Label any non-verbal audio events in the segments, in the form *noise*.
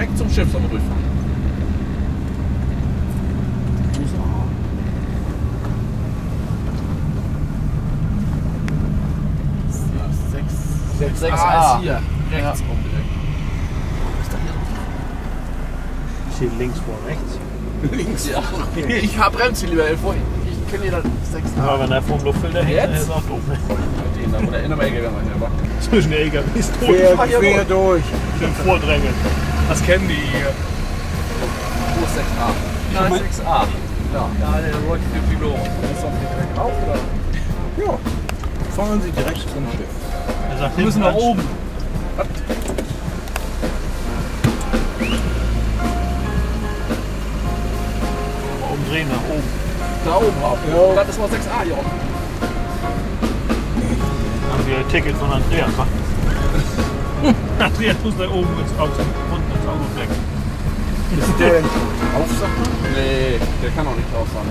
direkt zum Schiff sollen wir durchfahren. Sechs. 6a Ah, ist hier. Rechts rum direkt. Hier links vor rechts. Links. Ja. *laughs* Ich hab bremst lieber Elfo. Ich, ich kenne jeder 6a. Aber wenn er vom Luftfilter hängt, ist auch doof. Ne? Den da, wo der in wäre, meine aber. Zwischen LKWs Quer, fahr hier quer durch. Schön vordrängeln. Das kennen die hier. Wo ist 6a? Da ist 6a. Ja. Ja, der wollte den Pilot. Ist doch nicht direkt drauf, oder? Ja. Fahren Sie direkt zum Schiff. Er sagt, Wir müssen nach oben. Umdrehen nach oben. Da oben ab. Ja. Das ist mal 6a hier unten. Haben wir ein Ticket von Andreas? *laughs* Andreas muss da oben ins Auto, weg. Ist der Aufsacher? Nee, der kann auch nicht sein.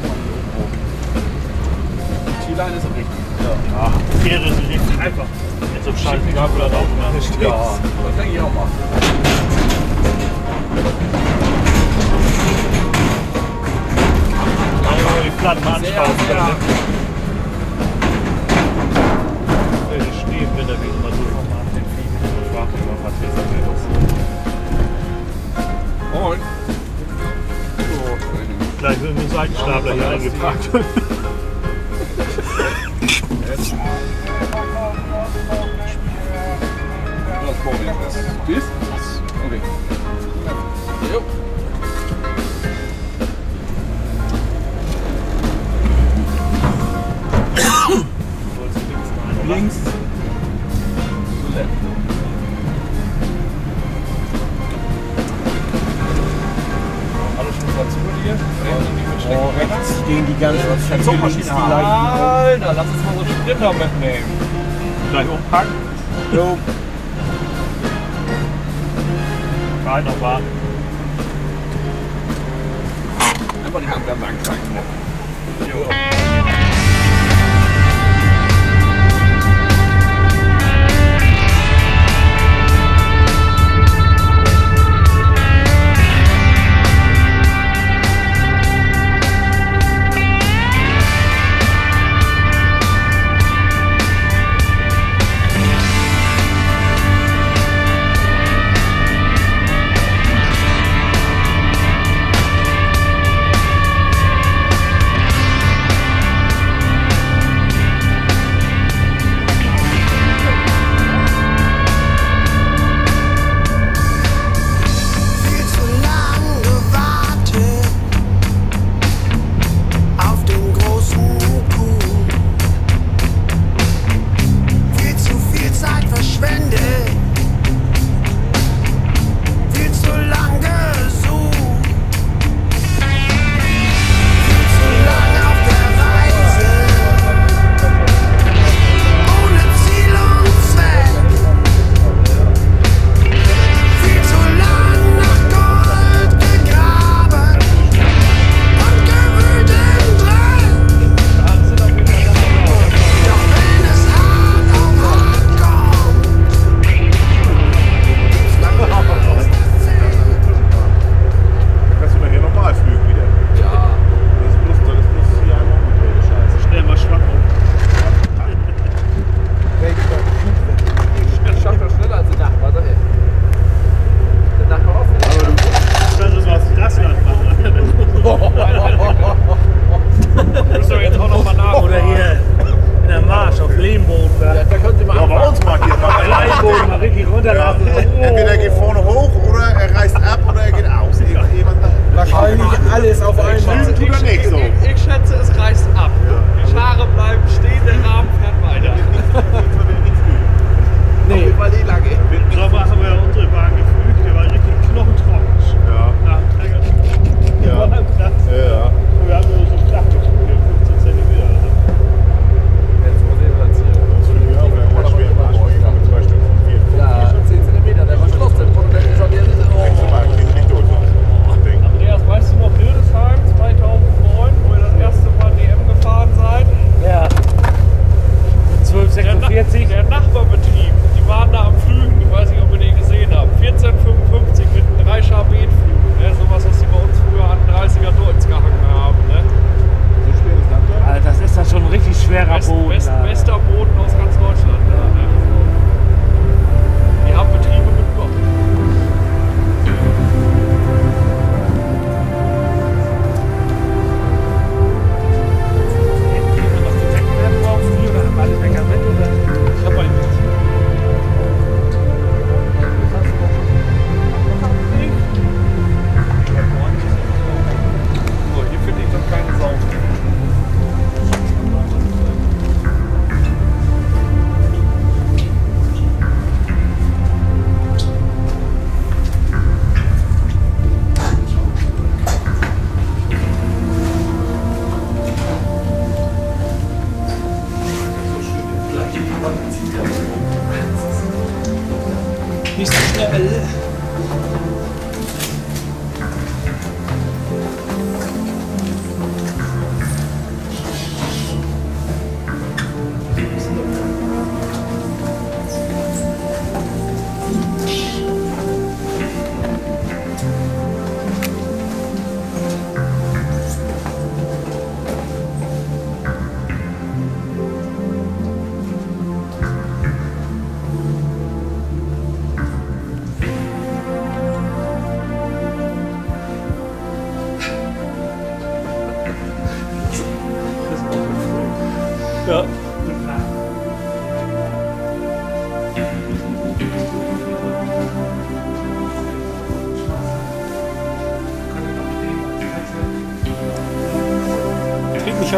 Die T-Line ist richtig. Ja, Kehre ist richtig einfach. Jetzt so scheißegal, wo das Auto steht. Ja, das denke ich auch mal. Einmal die Platten mal. Welche stehen, wenn der wie immer so Abend den Fliegen so fragt, über was wir sagen. Und? Gleich wird ein Seitenstapler hier eingepackt. Das brauchen wir jetzt. Dies? Okay. Jo. Links. Hier? Oh, rechts stehen die ganzen links Zugmaschine. die leichten. Alter, lass uns mal so einen Sprinter mitnehmen. Gleich umpacken. Jo. Rein noch warten. Einfach die Handbremse angreifen. nicht Oh, oh.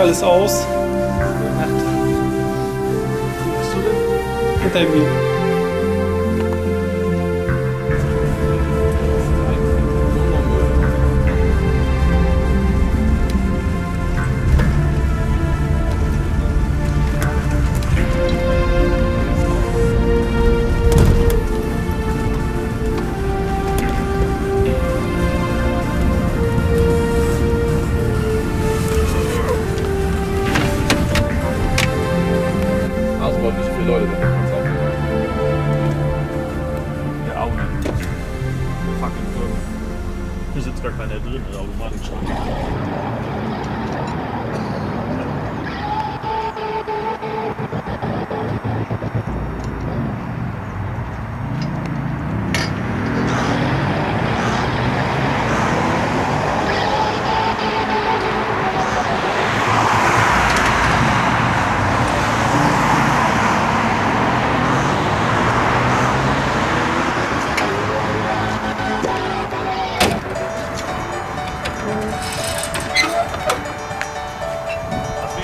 Alles aus. Hinter mir.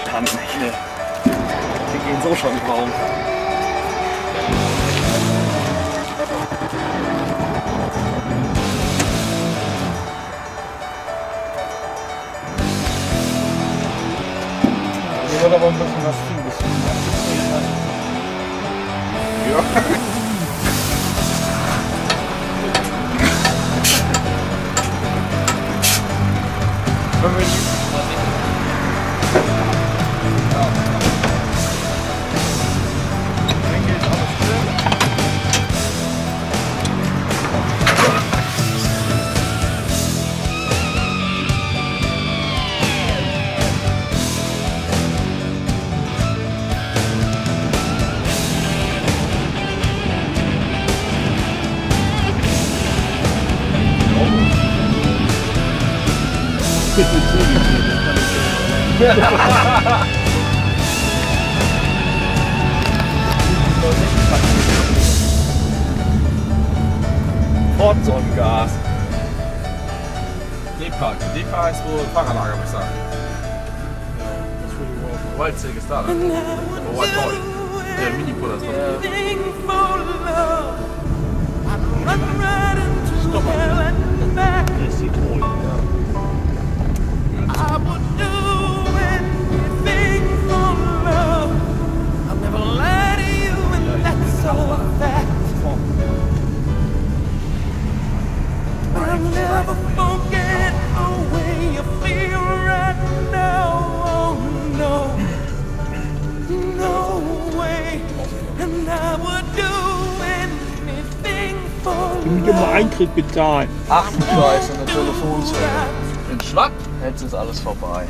Nicht, ne. Die gehen so schon kaum. Hier wird aber ein bisschen was viel. Bisschen *laughs* Ortsongas. D-Park. D-Park ist wohl Fahrerlager, würde ich sagen. Waldzeg ist da, ne? Oh, was toll. Der Mini-Puller ist noch. Der ist die Ton. I would do Eintritt bezahlen. Ach du Scheiße, eine Telefonzelle. In Schwatt? Jetzt ist alles vorbei.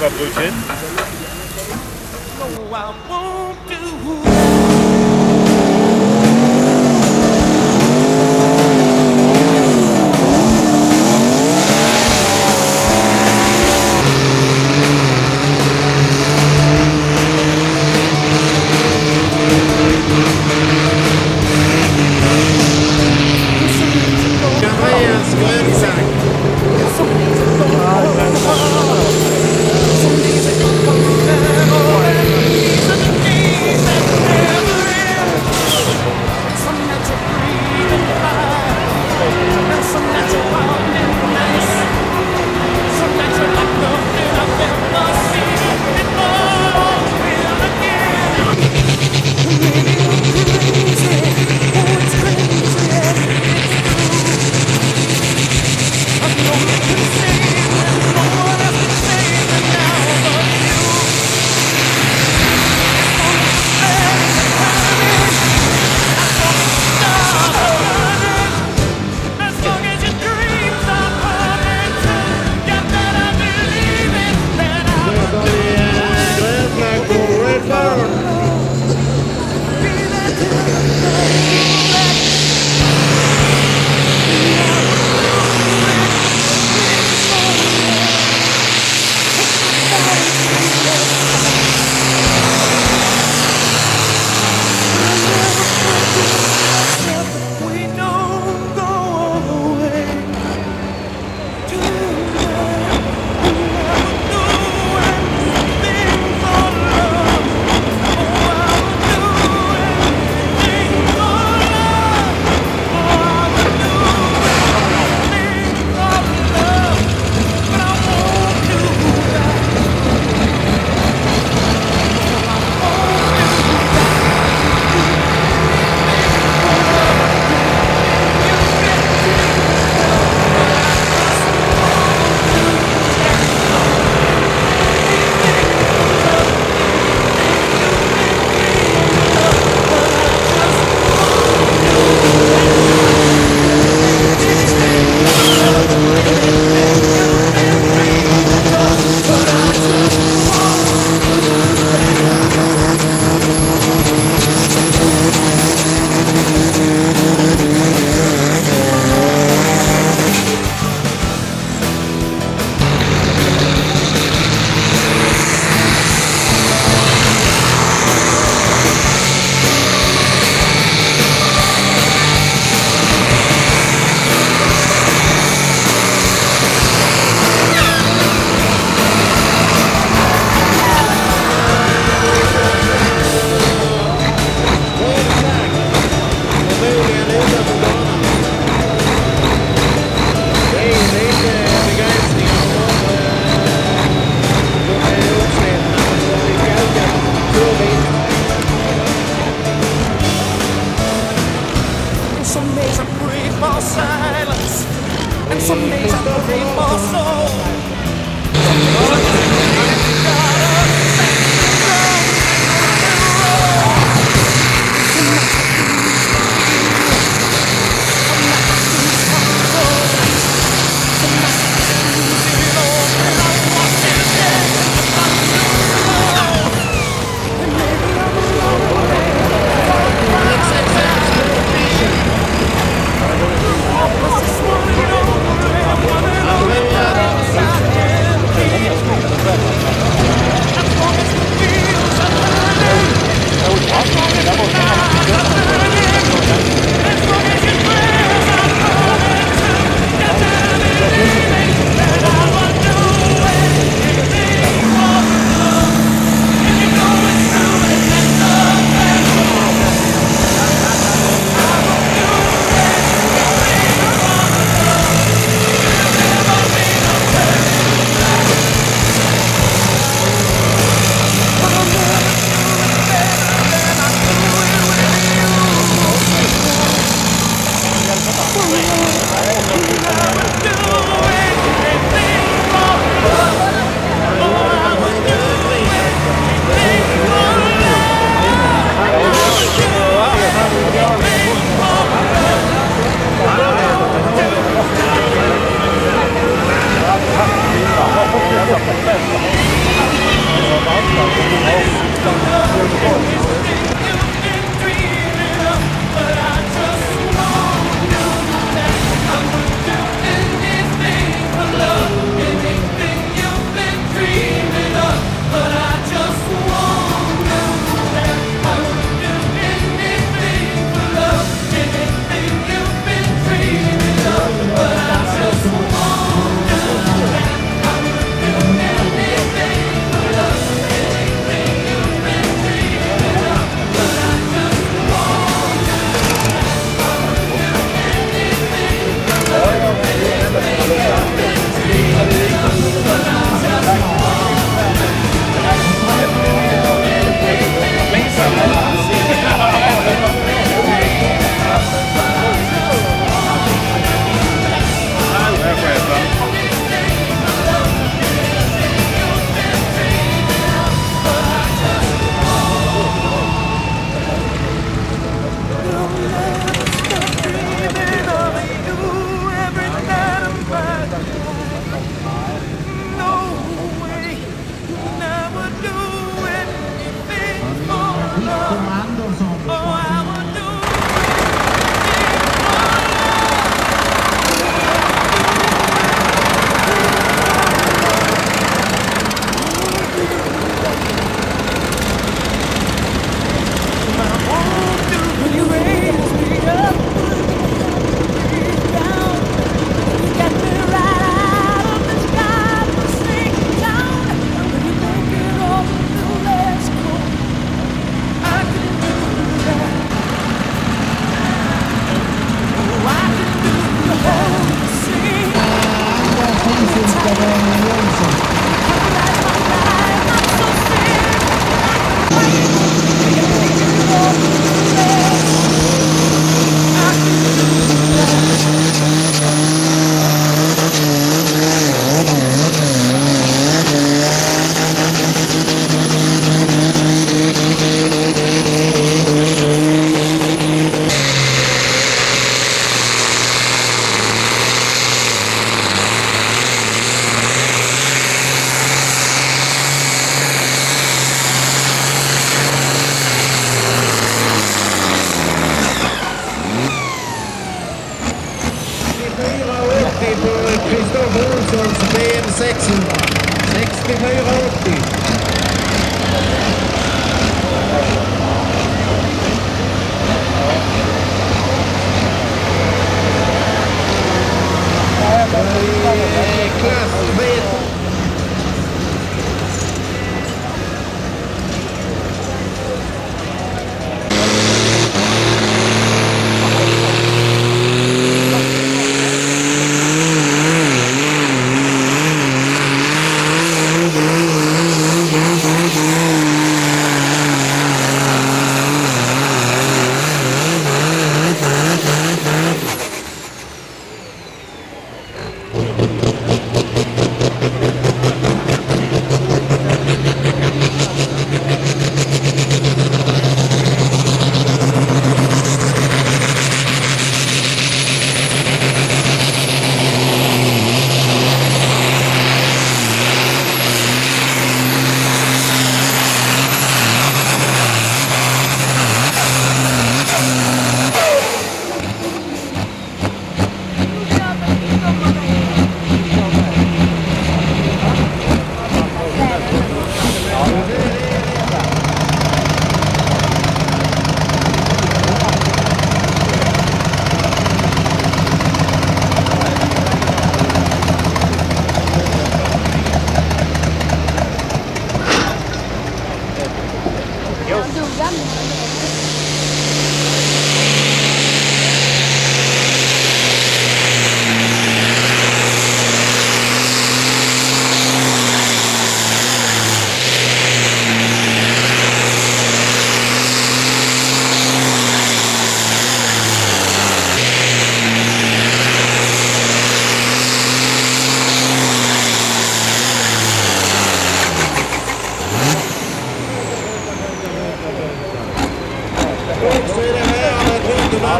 Bablutin.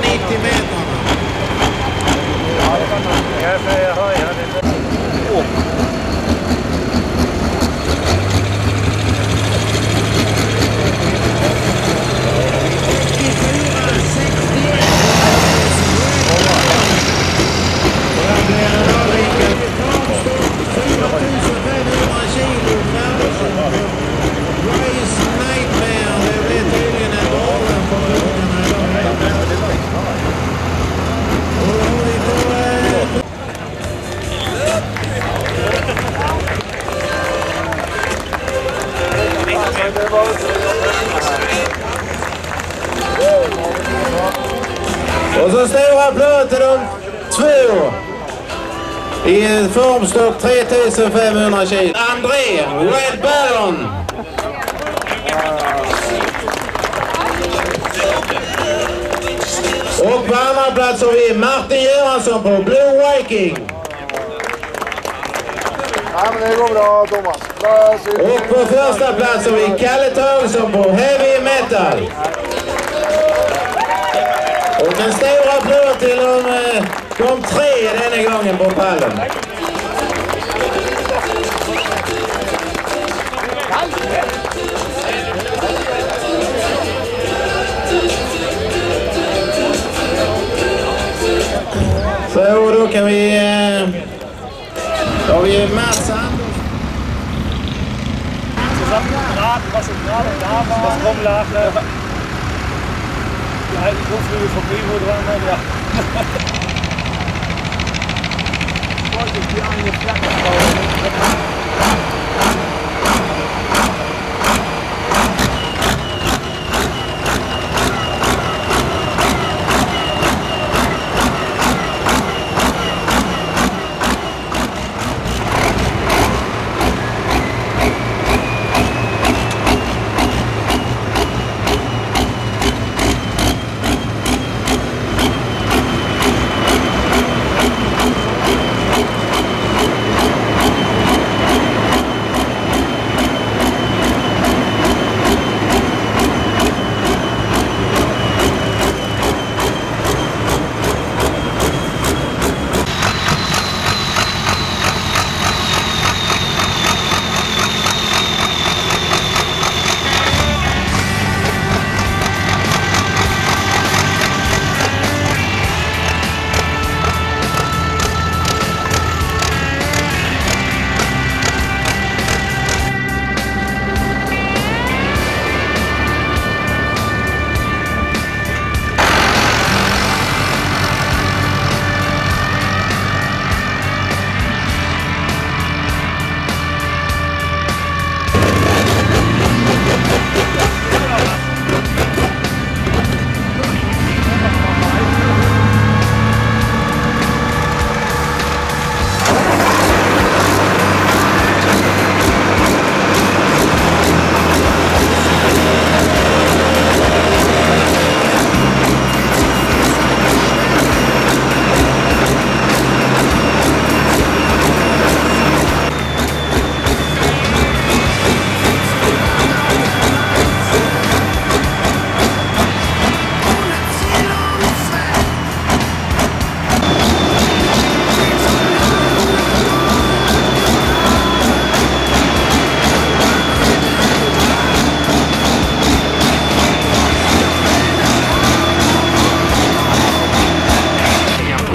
90 meter. Jag säger höja lite. Yeah. Och så stor applåd till de två i en formstock 3500 kilo. André Red Baron. Och på andra plats har vi Martin Göransson på Blue Viking. Ja, men det går bra Thomas. Bra, Och på första plats har vi Kalle Tagesson på Heavy Metal. Och en stor applåd till de, eh, de tre denna gången på pallen. Så då kan vi... Eh, Alweer maat staan Ze zat was het laag en daar was het omlaag. Ja, ik hoef nu van Primo eraan, ja. Wat is die aan je plek?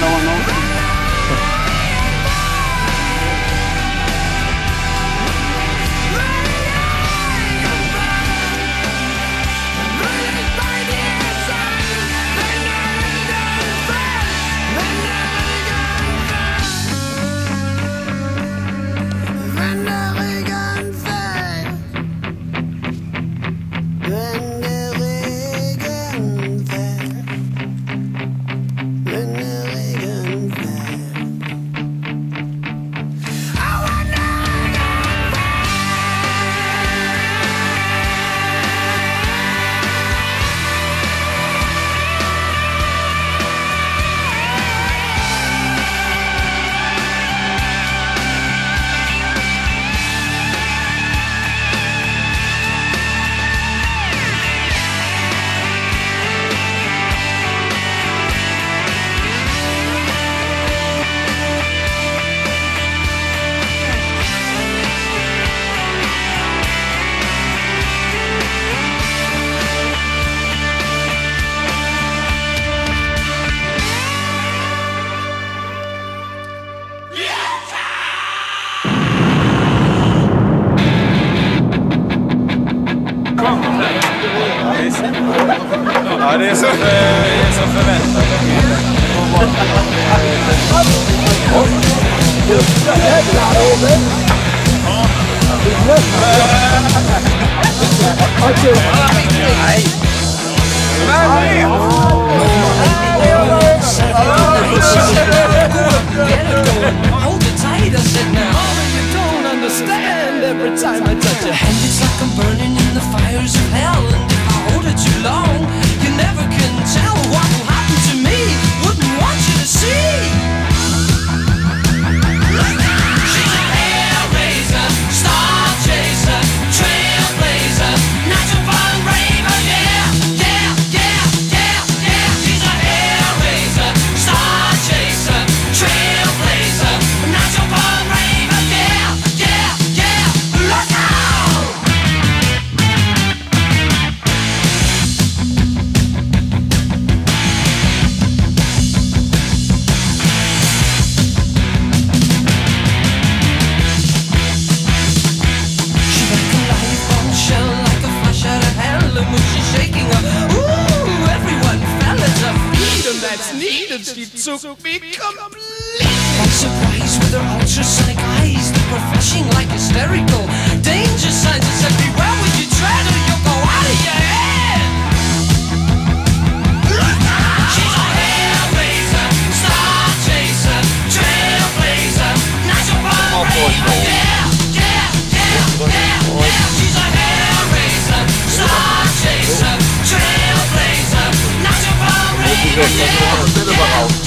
No one knows. eyes with their ultrasonic eyes. They're refreshing like hysterical. Danger signs is everywhere when you tread or you'll go out of your head. She's a hellraiser, star chaser, trailblazer, natural born raider. Yeah, yeah, yeah, yeah, yeah. She's a hellraiser, star chaser, trailblazer, natural born raider. Yeah.